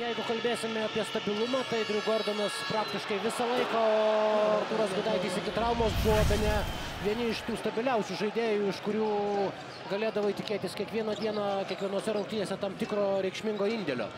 kalbėsime apie stabilumą, tai Drew Gordonas praktiškai visą laiką, o Arturas Gudaitis iki traumos buvo bene vieni iš tų stabiliausių žaidėjų, iš kurių galėdavai tikėtis kiekvieną dieną, kiekvienose rungtynėse tam tikro reikšmingo indėlio.